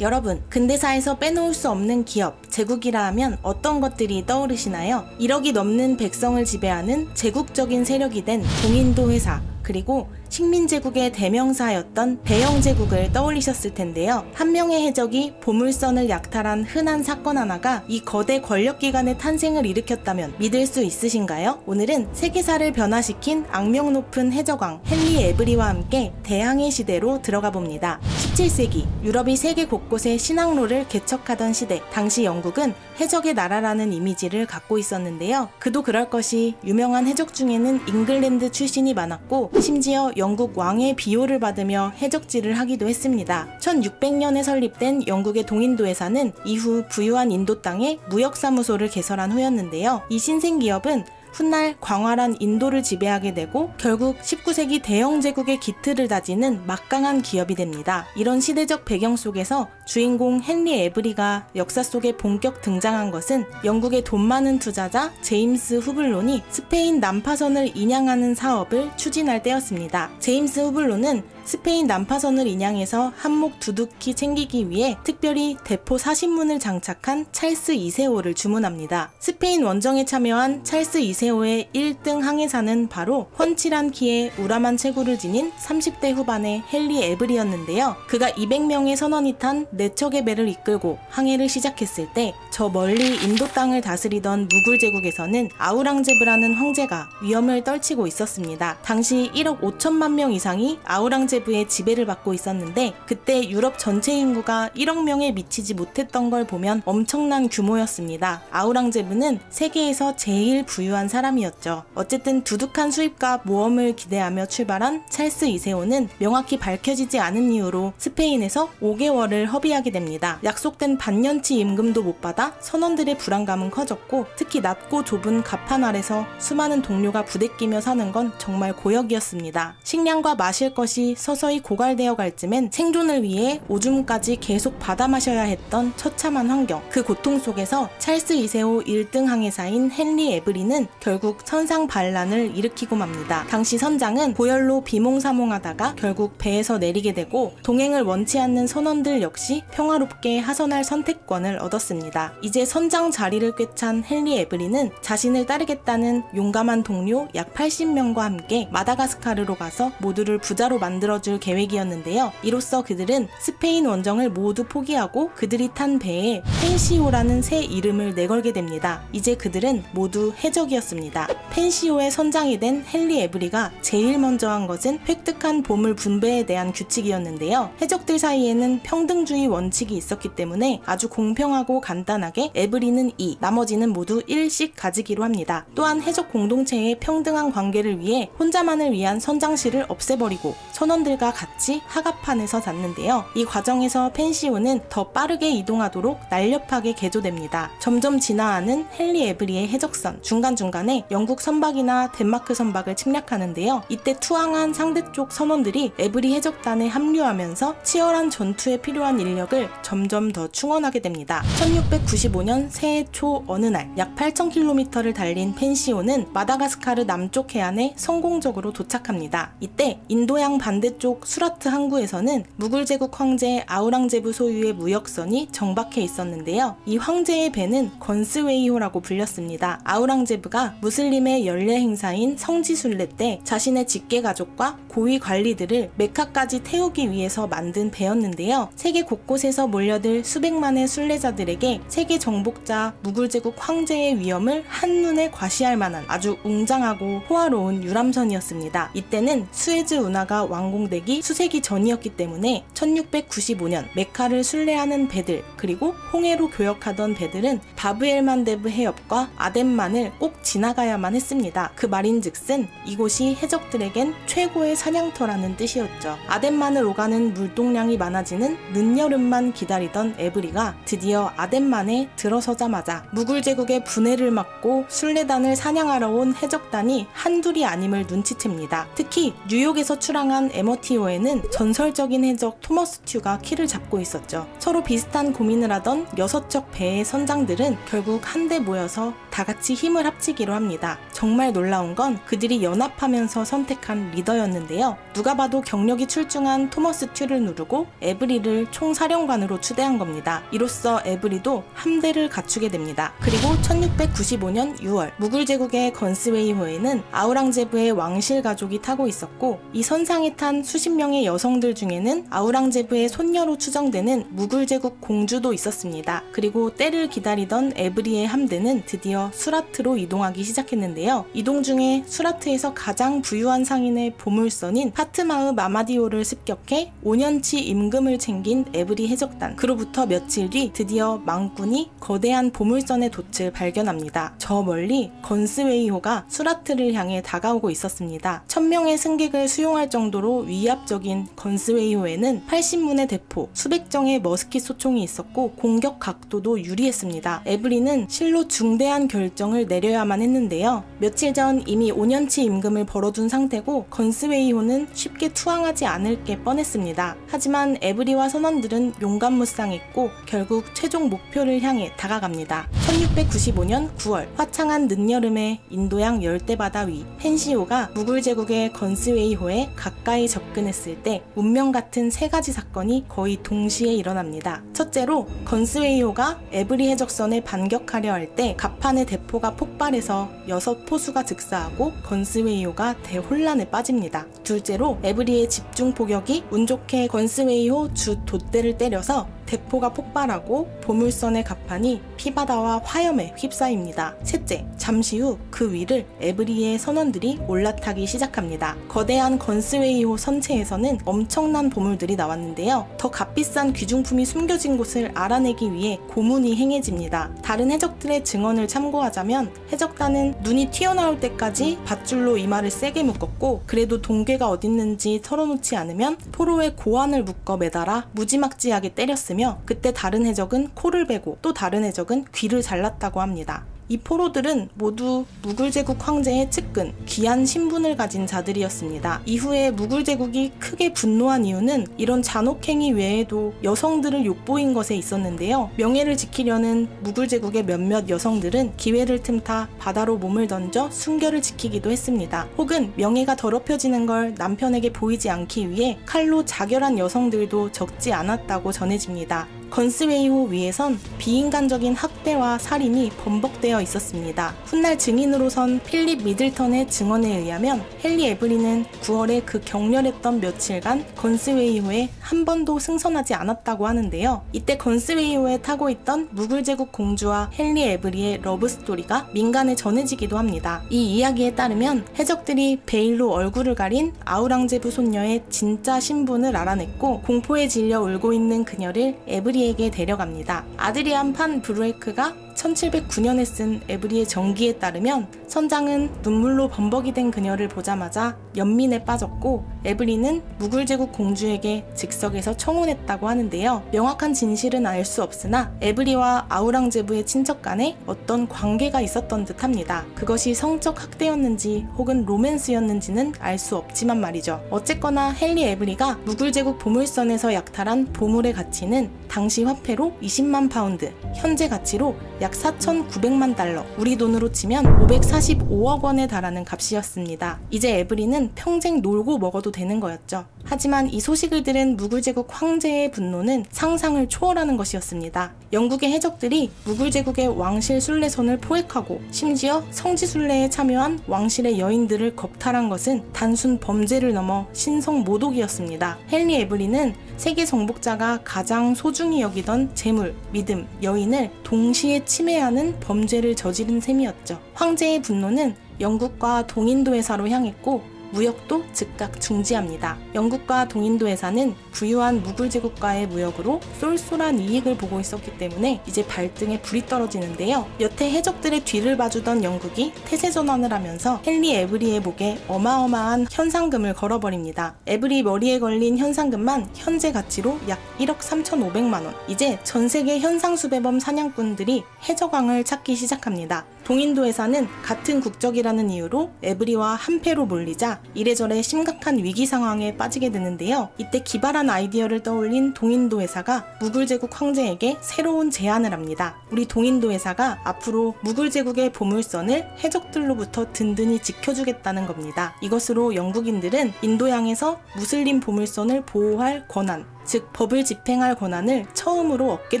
여러분, 근대사에서 빼놓을 수 없는 기업, 제국이라 하면 어떤 것들이 떠오르시나요? 1억이 넘는 백성을 지배하는 제국적인 세력이 된 동인도 회사, 그리고 식민제국의 대명사였던 대영제국을 떠올리셨을 텐데요. 한 명의 해적이 보물선을 약탈한 흔한 사건 하나가 이 거대 권력기관의 탄생을 일으켰다면 믿을 수 있으신가요? 오늘은 세계사를 변화시킨 악명 높은 해적왕 헨리 에브리와 함께 대항해 시대로 들어가 봅니다. 17세기 유럽이 세계 곳곳에 신항로를 개척하던 시대 당시 영국은 해적의 나라라는 이미지를 갖고 있었는데요. 그도 그럴 것이 유명한 해적 중에는 잉글랜드 출신이 많았고 심지어 영국 왕의 비호를 받으며 해적질을 하기도 했습니다. 1600년에 설립된 영국의 동인도회사는 이후 부유한 인도 땅에 무역사무소를 개설한 후였는데요. 이 신생기업은 훗날 광활한 인도를 지배하게 되고 결국 19세기 대영 제국의 기틀을 다지는 막강한 기업이 됩니다. 이런 시대적 배경 속에서 주인공 헨리 에브리가 역사 속에 본격 등장한 것은 영국의 돈 많은 투자자 제임스 후블론이 스페인 난파선을 인양하는 사업을 추진할 때였습니다. 제임스 후블론은 스페인 난파선을 인양해서 한몫 두둑히 챙기기 위해 특별히 대포 40문을 장착한 찰스 2세호를 주문합니다. 스페인 원정에 참여한 찰스 2세호의 1등 항해사는 바로 훤칠한 키에 우람한 체구를 지닌 30대 후반의 헨리 에브리였는데요. 그가 200명의 선원이 탄 4척의 배를 이끌고 항해를 시작했을 때 저 멀리 인도 땅을 다스리던 무굴 제국에서는 아우랑제브라는 황제가 위엄을 떨치고 있었습니다. 당시 1억 5천만 명 이상이 아우랑제브 의 지배를 받고 있었는데 그때 유럽 전체 인구가 1억 명에 미치지 못했던 걸 보면 엄청난 규모였습니다. 아우랑제브는 세계에서 제일 부유한 사람이었죠. 어쨌든 두둑한 수입과 모험을 기대하며 출발한 찰스 이세호는 명확히 밝혀지지 않은 이유로 스페인에서 5개월을 허비하게 됩니다. 약속된 반년치 임금도 못 받아 선원들의 불안감은 커졌고 특히 낮고 좁은 갑판 아래서 수많은 동료가 부대끼며 사는 건 정말 고역이었습니다. 식량과 마실 것이 서서히 고갈되어 갈 즈음엔 생존을 위해 오줌까지 계속 받아 마셔야 했던 처참한 환경. 그 고통 속에서 찰스 이세호 1등 항해사인 헨리 에브리는 결국 선상 반란을 일으키고 맙니다. 당시 선장은 고열로 비몽사몽하다가 결국 배에서 내리게 되고 동행을 원치 않는 선원들 역시 평화롭게 하선할 선택권을 얻었습니다. 이제 선장 자리를 꿰찬 헨리 에브리는 자신을 따르겠다는 용감한 동료 약 80명과 함께 마다가스카르로 가서 모두를 부자로 만들어 줄 계획이었는데요. 이로써 그들은 스페인 원정을 모두 포기하고 그들이 탄 배에 펜시오라는 새 이름을 내걸게 됩니다. 이제 그들은 모두 해적이었습니다. 펜시오의 선장이 된 헨리 에브리가 제일 먼저 한 것은 획득한 보물 분배에 대한 규칙이었는데요. 해적들 사이에는 평등주의 원칙이 있었기 때문에 아주 공평하고 간단하게 에브리는 2, 나머지는 모두 1씩 가지기로 합니다. 또한 해적 공동체의 평등한 관계를 위해 혼자만을 위한 선장실을 없애버리고 선원 들과 같이 하갑판에서 잤는데요. 이 과정에서 팬시호는 더 빠르게 이동하도록 날렵하게 개조됩니다. 점점 진화하는 헨리 에브리의 해적선 중간중간에 영국 선박이나 덴마크 선박을 침략하는데요. 이때 투항한 상대쪽 선원들이 에브리 해적단에 합류하면서 치열한 전투에 필요한 인력을 점점 더 충원하게 됩니다. 1695년 새해 초 어느 날 약 8,000km를 달린 팬시호는 마다가스카르 남쪽 해안에 성공적으로 도착합니다. 이때 인도양 반대 쪽 수라트 항구에서는 무굴 제국 황제 아우랑제브 소유의 무역선이 정박해 있었는데요. 이 황제의 배는 건스웨이호라고 불렸습니다. 아우랑제브가 무슬림의 연례 행사인 성지순례 때 자신의 직계 가족과 고위 관리들을 메카까지 태우기 위해서 만든 배였는데요. 세계 곳곳에서 몰려들 수백만의 순례자들에게 세계 정복자 무굴 제국 황제의 위엄을 한눈에 과시할 만한 아주 웅장하고 호화로운 유람선이었습니다. 이때는 수에즈 운하가 완공 되기 수세기 전이었기 때문에 1695년 메카를 순례하는 배들 그리고 홍해로 교역하던 배들은 바브엘만데브 해협과 아덴만을 꼭 지나가야만 했습니다. 그 말인즉슨 이곳이 해적들에겐 최고의 사냥터라는 뜻이었죠. 아덴만을 오가는 물동량이 많아지는 늦여름만 기다리던 에브리가 드디어 아덴만에 들어서자마자 무굴 제국의 분해를 막고 순례단을 사냥하러 온 해적단이 한둘이 아님을 눈치챕니다. 특히 뉴욕에서 출항한 애머티호에는 전설적인 해적 토머스 튜가 키를 잡고 있었죠. 서로 비슷한 고민을 하던 여섯 척 배의 선장들은 결국 한데 모여서 다 같이 힘을 합치기로 합니다. 정말 놀라운 건 그들이 연합하면서 선택한 리더였는데요. 누가 봐도 경력이 출중한 토머스 튜를 누르고 에브리를 총사령관으로 추대한 겁니다. 이로써 에브리도 함대를 갖추게 됩니다. 그리고 1695년 6월 무굴 제국의 건스웨이호에는 아우랑제브의 왕실 가족이 타고 있었고 이 선상에 탄 수십 명의 여성들 중에는 아우랑제브의 손녀로 추정되는 무굴 제국 공주도 있었습니다. 그리고 때를 기다리던 에브리의 함대는 드디어 수라트로 이동하기 시작했는데요. 이동 중에 수라트에서 가장 부유한 상인의 보물선인 파트마흐 마마디오를 습격해 5년치 임금을 챙긴 에브리 해적단. 그로부터 며칠 뒤 드디어 망군이 거대한 보물선의 돛을 발견합니다. 저 멀리 건스웨이호가 수라트를 향해 다가오고 있었습니다. 천명의 승객을 수용할 정도로 위압적인 건스웨이호에는 80문의 대포, 수백 정의 머스킷 소총이 있었고 공격 각도도 유리했습니다. 에브리는 실로 중대한 결정을 내려야만 했는데요. 며칠 전 이미 5년치 임금을 벌어둔 상태고 건스웨이호는 쉽게 투항하지 않을 게 뻔했습니다. 하지만 에브리와 선원들은 용감무쌍했고 결국 최종 목표를 향해 다가갑니다. 1695년 9월 화창한 늦여름에 인도양 열대바다 위 팬시호가 무굴 제국의 건스웨이호에 가까이 접근했을 때 운명 같은 세 가지 사건이 거의 동시에 일어납니다. 첫째로 건스웨이호가 에브리 해적선에 반격하려 할 때 갑판의 대포가 폭발해서 여섯 포수가 즉사하고 건스웨이호가 대혼란에 빠집니다. 둘째로 에브리의 집중 포격이 운 좋게 건스웨이호 주 돛대를 때려서 대포가 폭발하고 보물선의 갑판이 피바다와 화염에 휩싸입니다. 셋째, 잠시 후 그 위를 에브리의 선원들이 올라타기 시작합니다. 거대한 건스웨이호 선체에서는 엄청난 보물들이 나왔는데요. 더 값비싼 귀중품이 숨겨진 곳을 알아내기 위해 고문이 행해집니다. 다른 해적들의 증언을 참고하자면 해적단은 눈이 튀어나올 때까지 밧줄로 이마를 세게 묶었고 그래도 동괴가 어딨는지 털어놓지 않으면 포로에 고환을 묶어 매달아 무지막지하게 때렸으며 그때 다른 해적은 코를 베고 또 다른 해적은 귀를 잘랐다고 합니다. 이 포로들은 모두 무굴 제국 황제의 측근, 귀한 신분을 가진 자들이었습니다. 이후에 무굴 제국이 크게 분노한 이유는 이런 잔혹행위 외에도 여성들을 욕보인 것에 있었는데요. 명예를 지키려는 무굴 제국의 몇몇 여성들은 기회를 틈타 바다로 몸을 던져 순결을 지키기도 했습니다. 혹은 명예가 더럽혀지는 걸 남편에게 보이지 않기 위해 칼로 자결한 여성들도 적지 않았다고 전해집니다. 건스웨이호 위에선 비인간적인 학대와 살인이 번복되어 있었습니다. 훗날 증인으로선 필립 미들턴의 증언에 의하면 헨리 에브리는 9월에 그 격렬했던 며칠간 건스웨이호에 한 번도 승선하지 않았다고 하는데요. 이때 건스웨이호에 타고 있던 무굴 제국 공주와 헨리 에브리의 러브 스토리가 민간에 전해지기도 합니다. 이 이야기에 따르면 해적들이 베일로 얼굴을 가린 아우랑제브 손녀의 진짜 신분을 알아냈고 공포에 질려 울고 있는 그녀를 에브리 에브리에게 데려갑니다. 아드리안 판 브루에크가 1709년에 쓴 에브리의 전기에 따르면 선장은 눈물로 범벅이 된 그녀를 보자마자 연민에 빠졌고 에브리는 무굴제국 공주에게 즉석에서 청혼했다고 하는데요. 명확한 진실은 알 수 없으나 에브리와 아우랑제브의 친척 간에 어떤 관계가 있었던 듯 합니다. 그것이 성적 학대였는지 혹은 로맨스였는지는 알 수 없지만 말이죠. 어쨌거나 헨리 에브리가 무굴제국 보물선에서 약탈한 보물의 가치는 당시 화폐로 20만 파운드, 현재 가치로 약 4,900만 달러, 우리 돈으로 치면 545억 원에 달하는 값이었습니다. 이제 에브리는 평생 놀고 먹어도 되는 거였죠. 하지만 이 소식을 들은 무굴 제국 황제의 분노는 상상을 초월하는 것이었습니다. 영국의 해적들이 무굴 제국의 왕실 순례선을 포획하고 심지어 성지 순례에 참여한 왕실의 여인들을 겁탈한 것은 단순 범죄를 넘어 신성 모독이었습니다. 헨리 에브리는 세계 정복자가 가장 소중히 여기던 재물, 믿음, 여인을 동시에 침해하는 범죄를 저지른 셈이었죠. 황제의 분노는 영국과 동인도 회사로 향했고 무역도 즉각 중지합니다. 영국과 동인도 회사는 부유한 무굴 제국과의 무역으로 쏠쏠한 이익을 보고 있었기 때문에 이제 발등에 불이 떨어지는데요. 여태 해적들의 뒤를 봐주던 영국이 태세 전환을 하면서 헨리 에브리의 목에 어마어마한 현상금을 걸어버립니다. 에브리 머리에 걸린 현상금만 현재 가치로 약 1억 3,500만 원. 이제 전 세계 현상수배범 사냥꾼들이 해적왕을 찾기 시작합니다. 동인도 회사는 같은 국적이라는 이유로 에브리와 한패로 몰리자 이래저래 심각한 위기 상황에 빠지게 되는데요. 이때 기발한 아이디어를 떠올린 동인도 회사가 무굴 제국 황제에게 새로운 제안을 합니다. 우리 동인도 회사가 앞으로 무굴 제국의 보물선을 해적들로부터 든든히 지켜주겠다는 겁니다. 이것으로 영국인들은 인도양에서 무슬림 보물선을 보호할 권한, 즉 법을 집행할 권한을 처음으로 얻게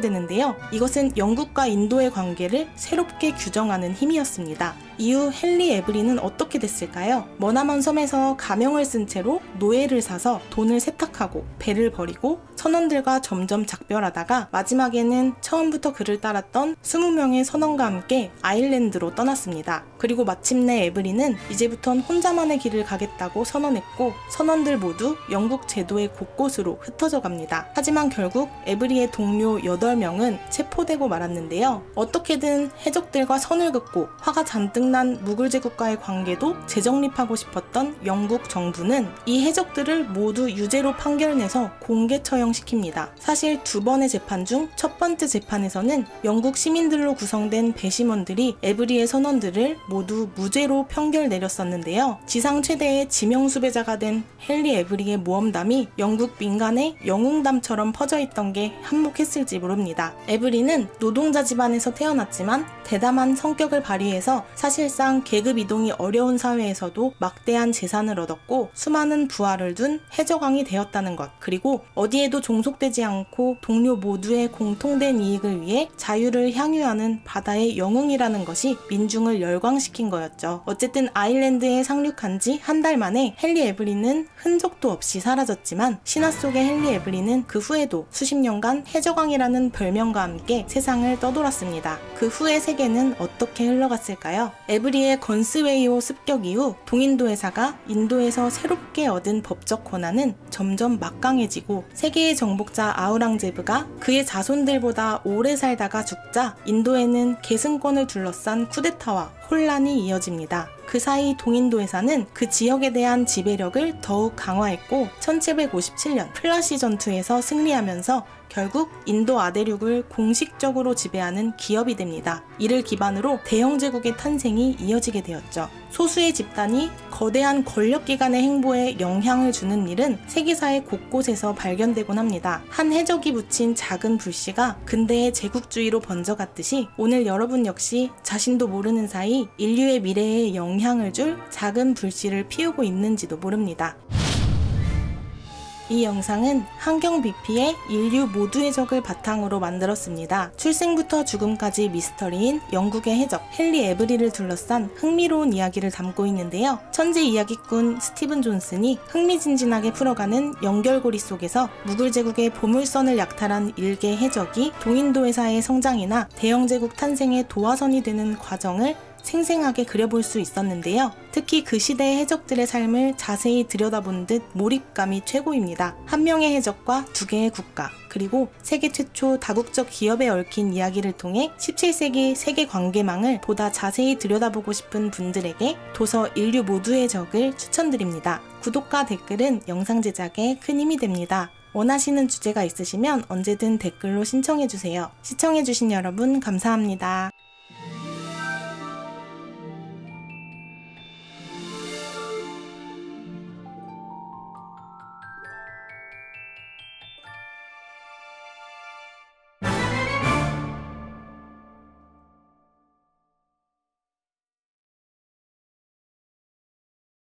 되는데요. 이것은 영국과 인도의 관계를 새롭게 규정하는 힘이었습니다. 이후 헨리 에브리는 어떻게 됐을까요? 머나먼 섬에서 가명을 쓴 채로 노예를 사서 돈을 세탁하고 배를 버리고 선원들과 점점 작별하다가 마지막에는 처음부터 그를 따랐던 20명의 선원과 함께 아일랜드로 떠났습니다. 그리고 마침내 에브리는 이제부턴 혼자만의 길을 가겠다고 선언했고 선원들 모두 영국 제도의 곳곳으로 흩어져 갑니다. 하지만 결국 에브리의 동료 8명은 체포되고 말았는데요. 어떻게든 해적들과 선을 긋고 화가 잔뜩 난 무굴 제국과의 관계도 재정립하고 싶었던 영국 정부는 이 해적들을 모두 유죄로 판결내서 공개 처형시킵니다. 사실 두 번의 재판 중 첫 번째 재판에서는 영국 시민들로 구성된 배심원들이 에브리의 선원들을 모두 무죄로 평결 내렸었는데요. 지상 최대의 지명 수배자가 된 헨리 에브리의 모험담이 영국 민간의 영웅담처럼 퍼져 있던 게 한몫했을지 모릅니다. 에브리는 노동자 집안에서 태어났지만 대담한 성격을 발휘해서 사실 상 계급 이동이 어려운 사회에서도 막대한 재산을 얻었고 수많은 부하를 둔 해적왕이 되었다는 것 그리고 어디에도 종속되지 않고 동료 모두의 공통된 이익을 위해 자유를 향유하는 바다의 영웅이라는 것이 민중을 열광시킨 거였죠. 어쨌든 아일랜드에 상륙한 지 한 달 만에 헨리 에블린은 흔적도 없이 사라졌지만 신화 속의 헨리 에블린은 그 후에도 수십 년간 해적왕이라는 별명과 함께 세상을 떠돌았습니다. 그 후의 세계는 어떻게 흘러갔을까요? 에브리의 건스웨이오 습격 이후 동인도 회사가 인도에서 새롭게 얻은 법적 권한은 점점 막강해지고 세계의 정복자 아우랑제브가 그의 자손들보다 오래 살다가 죽자 인도에는 계승권을 둘러싼 쿠데타와 혼란이 이어집니다. 그 사이 동인도에서는 그 지역에 대한 지배력을 더욱 강화했고 1757년 플라시 전투에서 승리하면서 결국 인도 아대륙을 공식적으로 지배하는 기업이 됩니다. 이를 기반으로 대영 제국의 탄생이 이어지게 되었죠. 소수의 집단이 거대한 권력기관의 행보에 영향을 주는 일은 세계사의 곳곳에서 발견되곤 합니다. 한 해적이 붙인 작은 불씨가 근대의 제국주의로 번져갔듯이 오늘 여러분 역시 자신도 모르는 사이 인류의 미래에 영향을 줄 작은 불씨를 피우고 있는지도 모릅니다. 이 영상은 환경 BP의 인류 모두의 적을 바탕으로 만들었습니다. 출생부터 죽음까지 미스터리인 영국의 해적 헨리 에브리를 둘러싼 흥미로운 이야기를 담고 있는데요. 천재 이야기꾼 스티븐 존슨이 흥미진진하게 풀어가는 연결고리 속에서 무굴 제국의 보물선을 약탈한 일개 해적이 동인도 회사의 성장이나 대영 제국 탄생의 도화선이 되는 과정을 생생하게 그려볼 수 있었는데요. 특히 그 시대의 해적들의 삶을 자세히 들여다본 듯 몰입감이 최고입니다. 한 명의 해적과 두 개의 국가, 그리고 세계 최초 다국적 기업에 얽힌 이야기를 통해 17세기 세계 관계망을 보다 자세히 들여다보고 싶은 분들에게 도서 인류 모두의 적을 추천드립니다. 구독과 댓글은 영상 제작에 큰 힘이 됩니다. 원하시는 주제가 있으시면 언제든 댓글로 신청해주세요. 시청해주신 여러분 감사합니다.